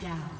Down.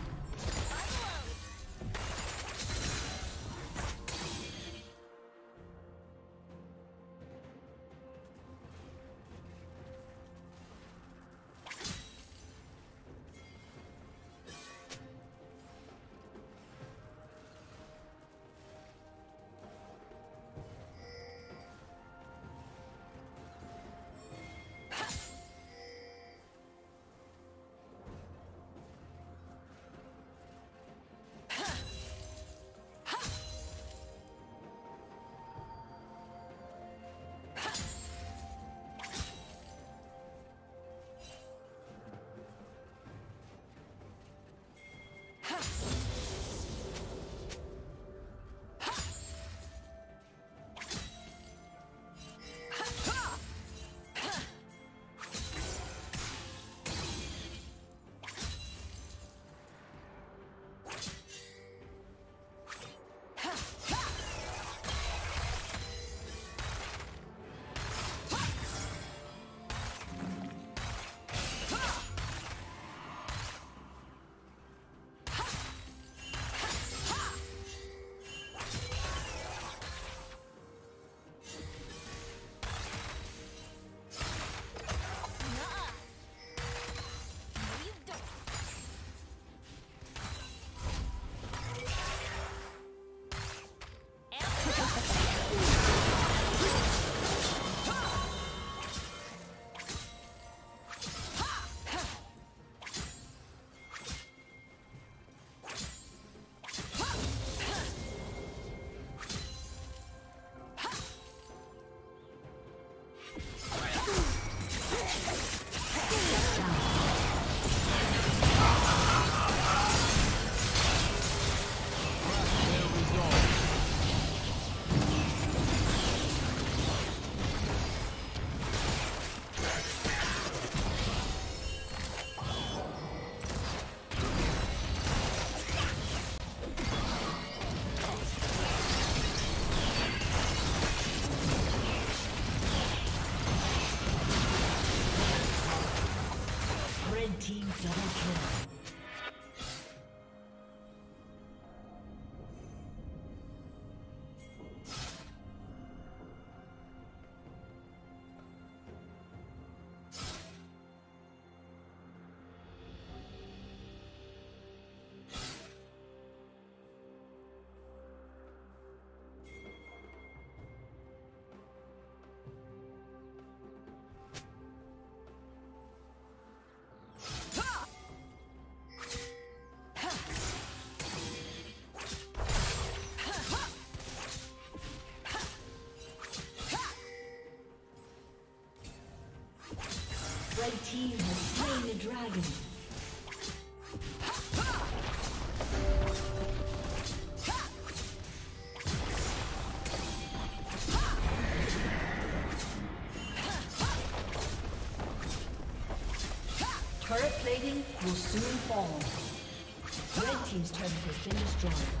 Yeah. Team double kill. Red team has slain the dragon. Turret plating will soon fall. Red team's turret has been destroyed.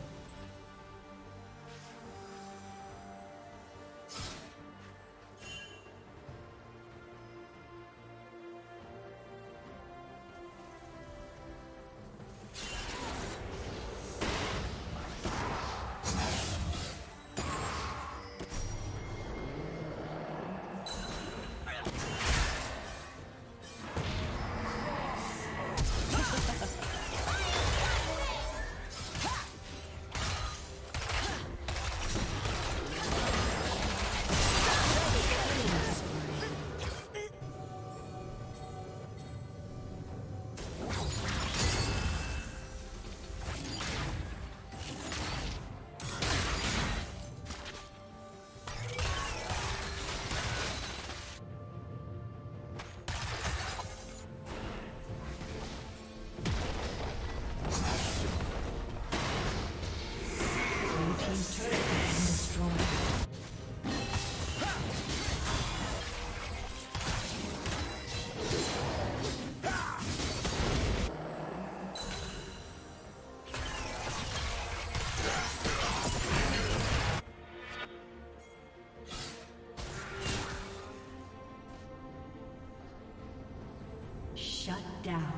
Down.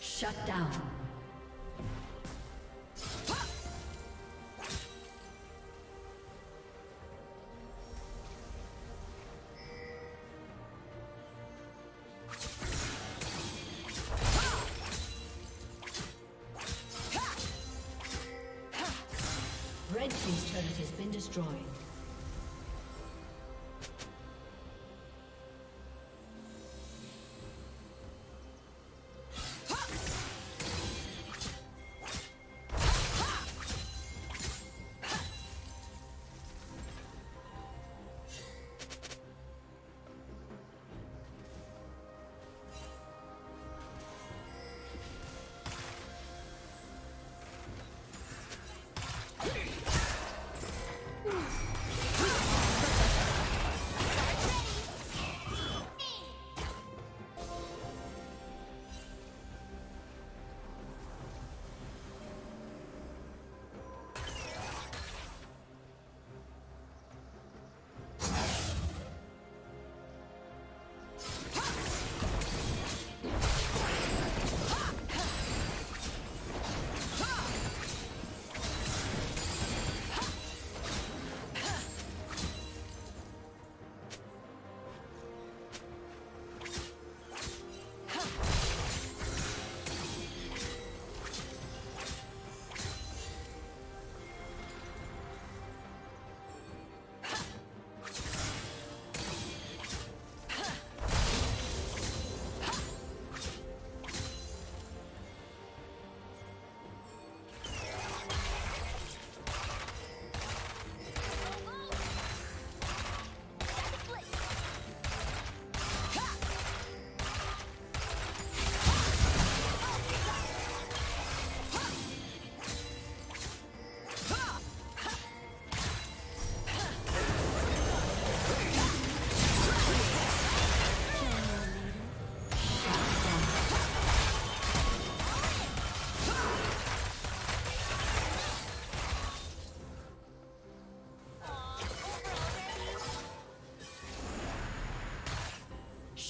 Shut down.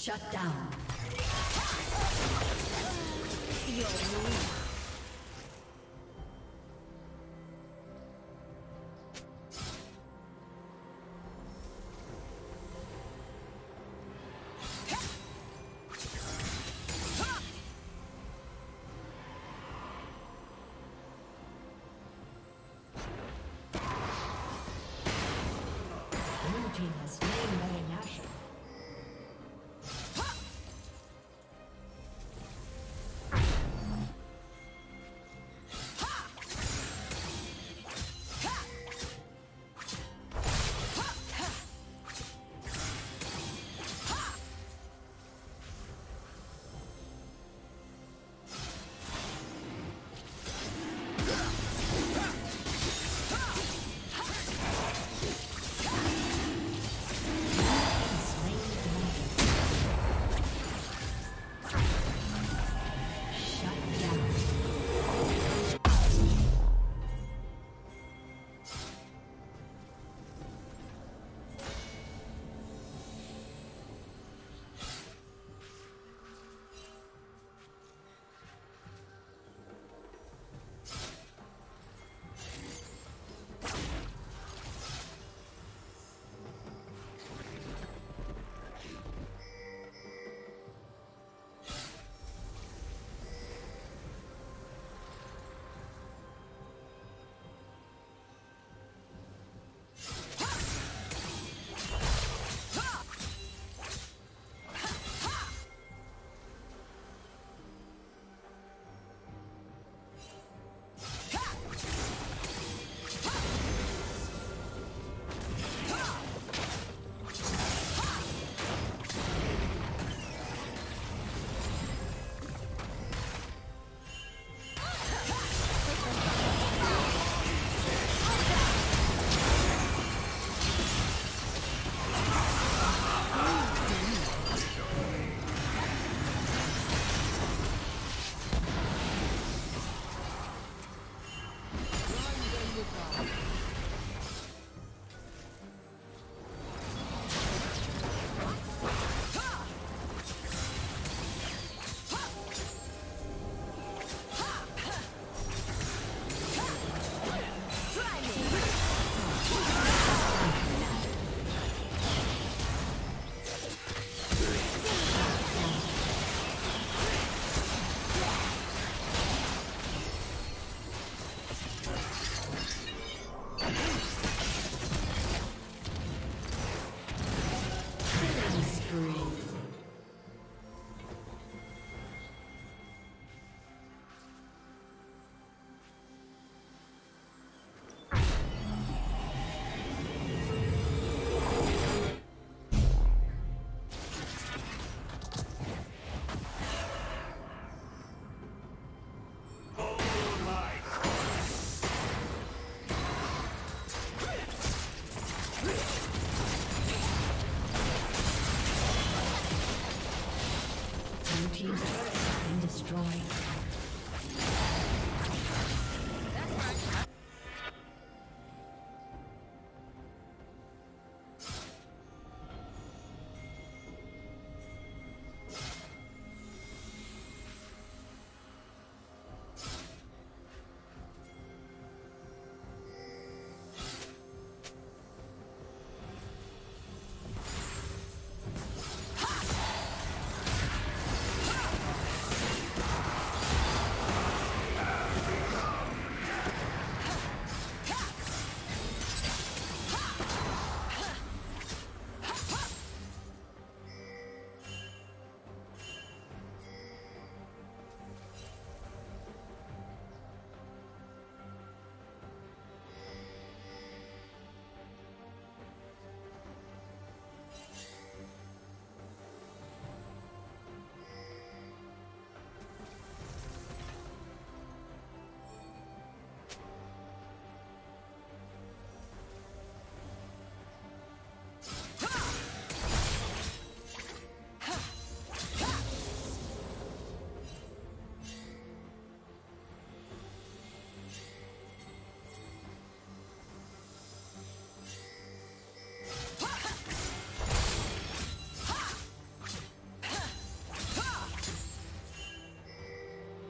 Shut down.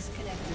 disconnected.